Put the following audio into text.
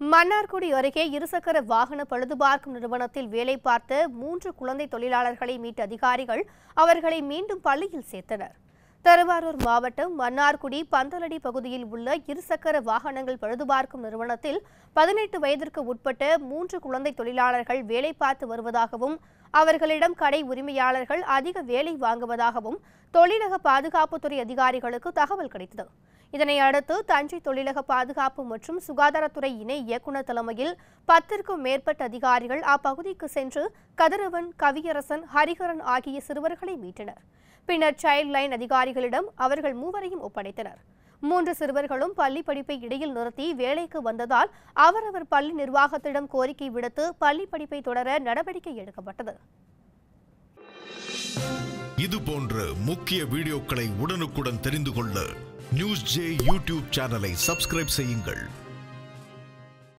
மன்னார்குடி அருகே இருசக்கர வாகன பழுதுபார்க்கும் நிறுவனத்தில் வேலை பார்த்த மூன்று குழந்தை தொழிலாளர்களை மீட்ட அதிகாரிகள் அவர்களை மீண்டும் பள்ளியில் சேர்த்தனர். திருவாரூர் மாவட்டம் மன்னார்குடி பந்தலடி பகுதியில் உள்ள இருசக்கர வாகனங்கள் பழுதுபார்க்கும் நிறுவனத்தில் பதினெட்டு வயதிற்கு உட்பட்ட மூன்று குழந்தை தொழிலாளர்கள் வேலை பார்த்து வருவதாகவும் அவர்களிடம் கடை உரிமையாளர்கள் அதிக வேலை வாங்குவதாகவும் தொழிலக பாதுகாப்புத்துறை அதிகாரிகளுக்கு தகவல் கிடைத்தது. இதனை அடுத்து தஞ்சை தொழிலக பாதுகாப்பு மற்றும் சுகாதாரத்துறை இணை இயக்குநர் தலைமையில் பத்திற்கும் மேற்பட்ட அதிகாரிகள் அப்பகுதிக்கு சென்று கதிரவன் கவியரசன் ஹரிஹரன் ஆகிய சிறுவர்களை மீட்டனர். பின்னர் சைல்ட் லைன் அதிகாரிகளிடம் அவர்கள் மூவரையும் ஒப்படைத்தனர். மூன்று சிறுவர்களும் பள்ளி படிப்பை இடையில் நிறுத்தி வேலைக்கு வந்ததால் அவரவர் பள்ளி நிர்வாகத்திடம் கோரிக்கை விடுத்து பள்ளி படிப்பை தொடர நடவடிக்கை எடுக்கப்பட்டது. இது போன்ற முக்கிய வீடியோக்களை உடனுக்குடன் தெரிந்து கொள்ள நியூஸ் ஜே யூடியூப் சேனலை சப்ஸ்கிரைப் செய்யுங்கள்.